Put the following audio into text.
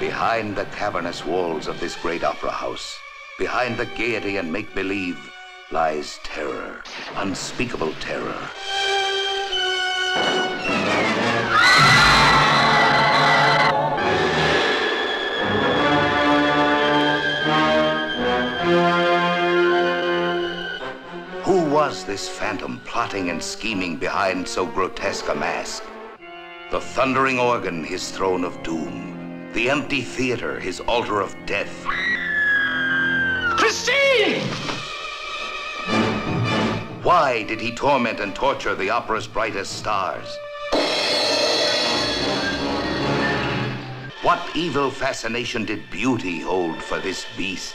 Behind the cavernous walls of this great opera house, behind the gaiety and make believe, lies terror, unspeakable terror. Who was this phantom plotting and scheming behind so grotesque a mask? The thundering organ, his throne of doom. The empty theater, his altar of death. Christine! Why did he torment and torture the opera's brightest stars? What evil fascination did beauty hold for this beast?